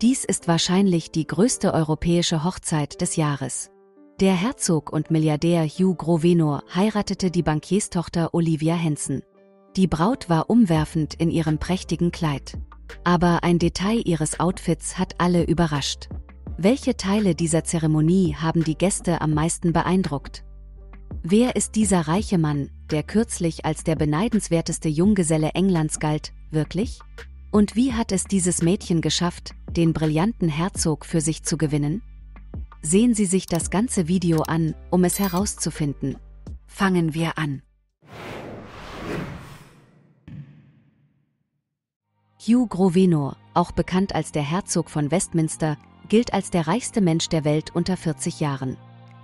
Dies ist wahrscheinlich die größte europäische Hochzeit des Jahres. Der Herzog und Milliardär Hugh Grovenor heiratete die Bankierstochter Olivia Henson. Die Braut war umwerfend in ihrem prächtigen Kleid. Aber ein Detail ihres Outfits hat alle überrascht. Welche Teile dieser Zeremonie haben die Gäste am meisten beeindruckt? Wer ist dieser reiche Mann, der kürzlich als der beneidenswerteste Junggeselle Englands galt, wirklich? Und wie hat es dieses Mädchen geschafft, den brillanten Herzog für sich zu gewinnen? Sehen Sie sich das ganze Video an, um es herauszufinden. Fangen wir an. Hugh Grovenor, auch bekannt als der Herzog von Westminster, gilt als der reichste Mensch der Welt unter 40 Jahren.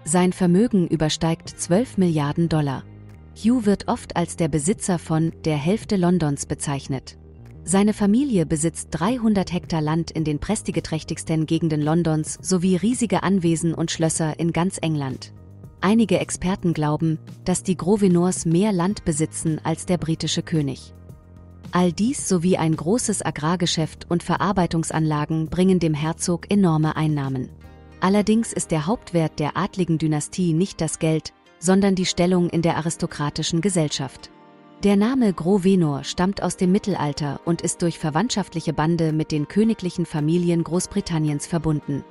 Sein Vermögen übersteigt 12 Milliarden Dollar. Hugh wird oft als der Besitzer von der Hälfte Londons bezeichnet. Seine Familie besitzt 300 Hektar Land in den prestigeträchtigsten Gegenden Londons sowie riesige Anwesen und Schlösser in ganz England. Einige Experten glauben, dass die Grovenors mehr Land besitzen als der britische König. All dies sowie ein großes Agrargeschäft und Verarbeitungsanlagen bringen dem Herzog enorme Einnahmen. Allerdings ist der Hauptwert der adligen Dynastie nicht das Geld, sondern die Stellung in der aristokratischen Gesellschaft. Der Name Grovenor stammt aus dem Mittelalter und ist durch verwandtschaftliche Bande mit den königlichen Familien Großbritanniens verbunden.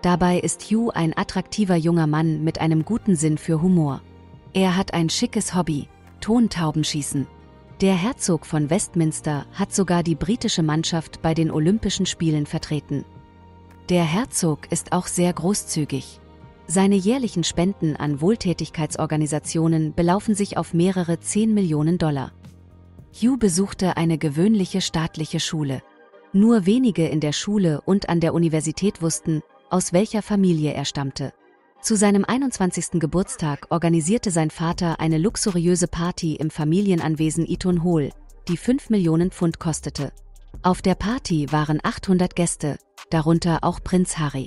Dabei ist Hugh ein attraktiver junger Mann mit einem guten Sinn für Humor. Er hat ein schickes Hobby, Tontaubenschießen. Der Herzog von Westminster hat sogar die britische Mannschaft bei den Olympischen Spielen vertreten. Der Herzog ist auch sehr großzügig. Seine jährlichen Spenden an Wohltätigkeitsorganisationen belaufen sich auf mehrere 10 Millionen Dollar. Hugh besuchte eine gewöhnliche staatliche Schule. Nur wenige in der Schule und an der Universität wussten, aus welcher Familie er stammte. Zu seinem 21. Geburtstag organisierte sein Vater eine luxuriöse Party im Familienanwesen Eton Hall, die 5 Millionen Pfund kostete. Auf der Party waren 800 Gäste, darunter auch Prinz Harry.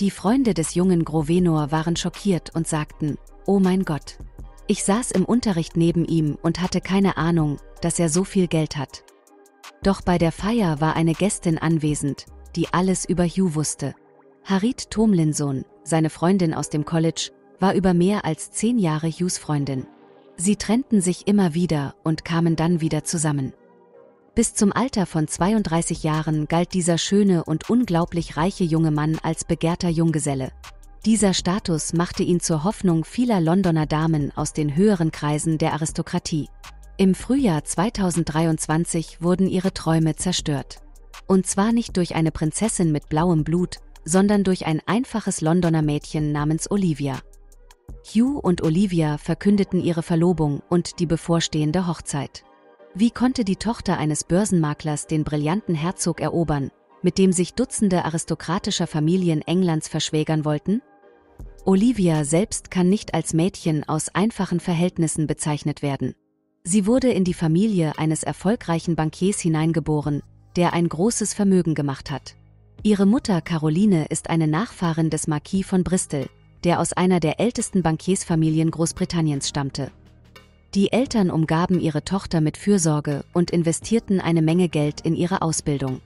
Die Freunde des jungen Grovenor waren schockiert und sagten, Oh mein Gott. Ich saß im Unterricht neben ihm und hatte keine Ahnung, dass er so viel Geld hat. Doch bei der Feier war eine Gästin anwesend, die alles über Hugh wusste. Harit Tomlinson, seine Freundin aus dem College, war über mehr als zehn Jahre Hughes Freundin. Sie trennten sich immer wieder und kamen dann wieder zusammen. Bis zum Alter von 32 Jahren galt dieser schöne und unglaublich reiche junge Mann als begehrter Junggeselle. Dieser Status machte ihn zur Hoffnung vieler Londoner Damen aus den höheren Kreisen der Aristokratie. Im Frühjahr 2023 wurden ihre Träume zerstört. Und zwar nicht durch eine Prinzessin mit blauem Blut, sondern durch ein einfaches Londoner Mädchen namens Olivia. Hugh und Olivia verkündeten ihre Verlobung und die bevorstehende Hochzeit. Wie konnte die Tochter eines Börsenmaklers den brillanten Herzog erobern, mit dem sich Dutzende aristokratischer Familien Englands verschwägern wollten? Olivia selbst kann nicht als Mädchen aus einfachen Verhältnissen bezeichnet werden. Sie wurde in die Familie eines erfolgreichen Bankiers hineingeboren, der ein großes Vermögen gemacht hat. Ihre Mutter Caroline ist eine Nachfahrin des Marquis von Bristol, der aus einer der ältesten Bankiersfamilien Großbritanniens stammte. Die Eltern umgaben ihre Tochter mit Fürsorge und investierten eine Menge Geld in ihre Ausbildung.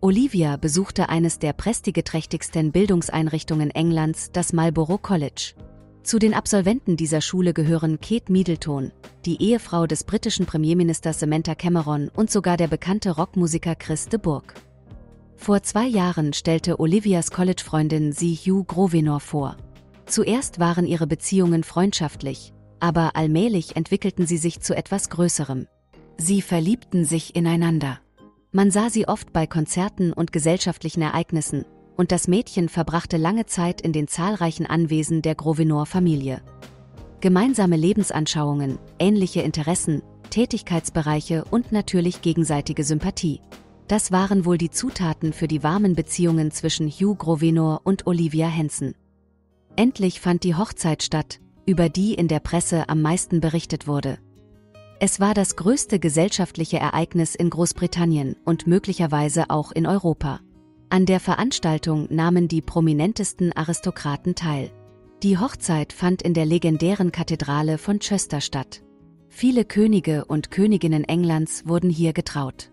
Olivia besuchte eines der prestigeträchtigsten Bildungseinrichtungen Englands, das Marlborough College. Zu den Absolventen dieser Schule gehören Kate Middleton, die Ehefrau des britischen Premierministers Samantha Cameron und sogar der bekannte Rockmusiker Chris de Burgh. Vor zwei Jahren stellte Olivias College-Freundin sie Hugh Grovenor vor. Zuerst waren ihre Beziehungen freundschaftlich, aber allmählich entwickelten sie sich zu etwas Größerem. Sie verliebten sich ineinander. Man sah sie oft bei Konzerten und gesellschaftlichen Ereignissen, und das Mädchen verbrachte lange Zeit in den zahlreichen Anwesen der Grovenor-Familie. Gemeinsame Lebensanschauungen, ähnliche Interessen, Tätigkeitsbereiche und natürlich gegenseitige Sympathie. Das waren wohl die Zutaten für die warmen Beziehungen zwischen Hugh Grovenor und Olivia Henson. Endlich fand die Hochzeit statt, über die in der Presse am meisten berichtet wurde. Es war das größte gesellschaftliche Ereignis in Großbritannien und möglicherweise auch in Europa. An der Veranstaltung nahmen die prominentesten Aristokraten teil. Die Hochzeit fand in der legendären Kathedrale von Chester statt. Viele Könige und Königinnen Englands wurden hier getraut.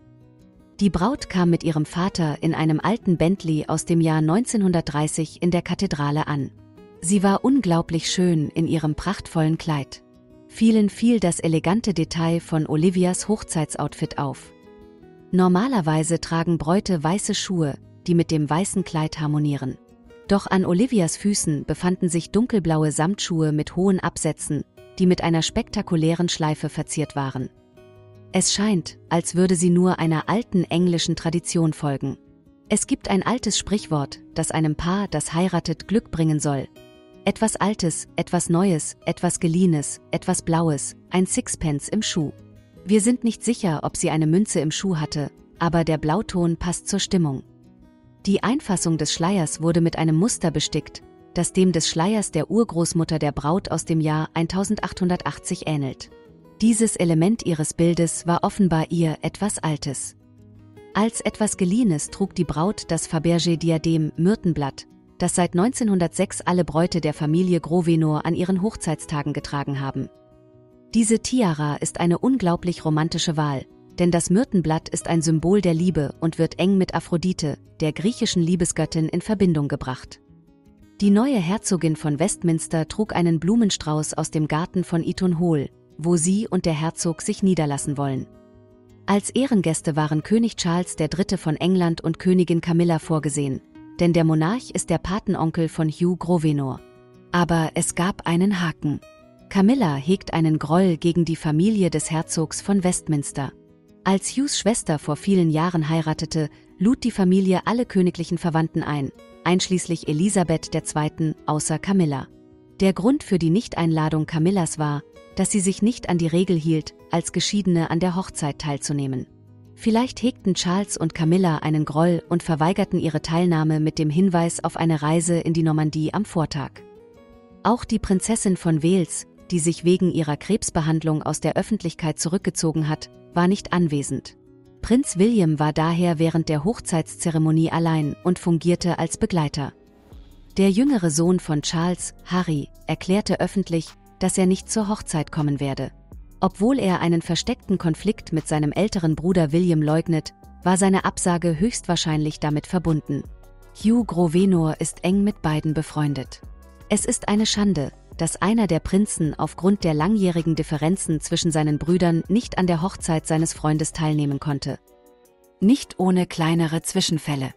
Die Braut kam mit ihrem Vater in einem alten Bentley aus dem Jahr 1930 in der Kathedrale an. Sie war unglaublich schön in ihrem prachtvollen Kleid. Vielen fiel das elegante Detail von Olivias Hochzeitsoutfit auf. Normalerweise tragen Bräute weiße Schuhe, die mit dem weißen Kleid harmonieren. Doch an Olivias Füßen befanden sich dunkelblaue Samtschuhe mit hohen Absätzen, die mit einer spektakulären Schleife verziert waren. Es scheint, als würde sie nur einer alten englischen Tradition folgen. Es gibt ein altes Sprichwort, das einem Paar, das heiratet, Glück bringen soll. Etwas Altes, etwas Neues, etwas Geliehenes, etwas Blaues, ein Sixpence im Schuh. Wir sind nicht sicher, ob sie eine Münze im Schuh hatte, aber der Blauton passt zur Stimmung. Die Einfassung des Schleiers wurde mit einem Muster bestickt, das dem des Schleiers der Urgroßmutter der Braut aus dem Jahr 1880 ähnelt. Dieses Element ihres Bildes war offenbar ihr etwas Altes. Als etwas Geliehenes trug die Braut das Fabergé-Diadem Myrtenblatt, das seit 1906 alle Bräute der Familie Grovenor an ihren Hochzeitstagen getragen haben. Diese Tiara ist eine unglaublich romantische Wahl, denn das Myrtenblatt ist ein Symbol der Liebe und wird eng mit Aphrodite, der griechischen Liebesgöttin, in Verbindung gebracht. Die neue Herzogin von Westminster trug einen Blumenstrauß aus dem Garten von Eton Hall, wo sie und der Herzog sich niederlassen wollen. Als Ehrengäste waren König Charles III. von England und Königin Camilla vorgesehen, denn der Monarch ist der Patenonkel von Hugh Grovenor. Aber es gab einen Haken. Camilla hegt einen Groll gegen die Familie des Herzogs von Westminster. Als Hughes Schwester vor vielen Jahren heiratete, lud die Familie alle königlichen Verwandten ein, einschließlich Elisabeth II. außer Camilla. Der Grund für die Nichteinladung Camillas war, dass sie sich nicht an die Regel hielt, als Geschiedene an der Hochzeit teilzunehmen. Vielleicht hegten Charles und Camilla einen Groll und verweigerten ihre Teilnahme mit dem Hinweis auf eine Reise in die Normandie am Vortag. Auch die Prinzessin von Wales, die sich wegen ihrer Krebsbehandlung aus der Öffentlichkeit zurückgezogen hat, war nicht anwesend. Prinz William war daher während der Hochzeitszeremonie allein und fungierte als Begleiter. Der jüngere Sohn von Charles, Harry, erklärte öffentlich, dass er nicht zur Hochzeit kommen werde. Obwohl er einen versteckten Konflikt mit seinem älteren Bruder William leugnet, war seine Absage höchstwahrscheinlich damit verbunden. Hugh Grovenor ist eng mit beiden befreundet. Es ist eine Schande, dass einer der Prinzen aufgrund der langjährigen Differenzen zwischen seinen Brüdern nicht an der Hochzeit seines Freundes teilnehmen konnte. Nicht ohne kleinere Zwischenfälle.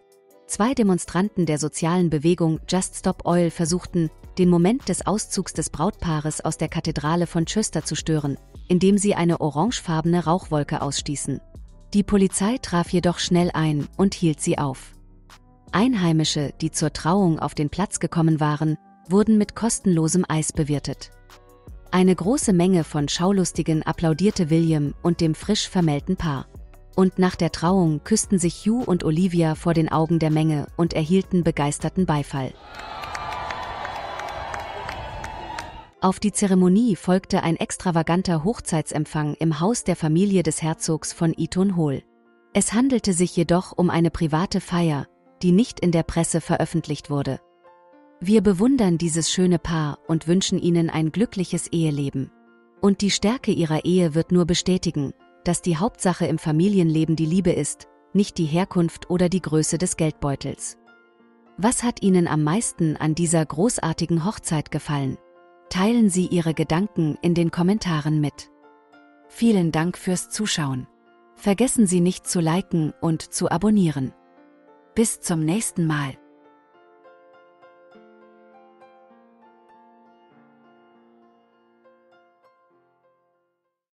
Zwei Demonstranten der sozialen Bewegung Just Stop Oil versuchten, den Moment des Auszugs des Brautpaares aus der Kathedrale von Chester zu stören, indem sie eine orangefarbene Rauchwolke ausstießen. Die Polizei traf jedoch schnell ein und hielt sie auf. Einheimische, die zur Trauung auf den Platz gekommen waren, wurden mit kostenlosem Eis bewirtet. Eine große Menge von Schaulustigen applaudierte William und dem frisch vermählten Paar. Und nach der Trauung küssten sich Hugh und Olivia vor den Augen der Menge und erhielten begeisterten Beifall. Auf die Zeremonie folgte ein extravaganter Hochzeitsempfang im Haus der Familie des Herzogs von Eton Hall. Es handelte sich jedoch um eine private Feier, die nicht in der Presse veröffentlicht wurde. Wir bewundern dieses schöne Paar und wünschen ihnen ein glückliches Eheleben. Und die Stärke ihrer Ehe wird nur bestätigen, dass die Hauptsache im Familienleben die Liebe ist, nicht die Herkunft oder die Größe des Geldbeutels. Was hat Ihnen am meisten an dieser großartigen Hochzeit gefallen? Teilen Sie Ihre Gedanken in den Kommentaren mit. Vielen Dank fürs Zuschauen. Vergessen Sie nicht zu liken und zu abonnieren. Bis zum nächsten Mal.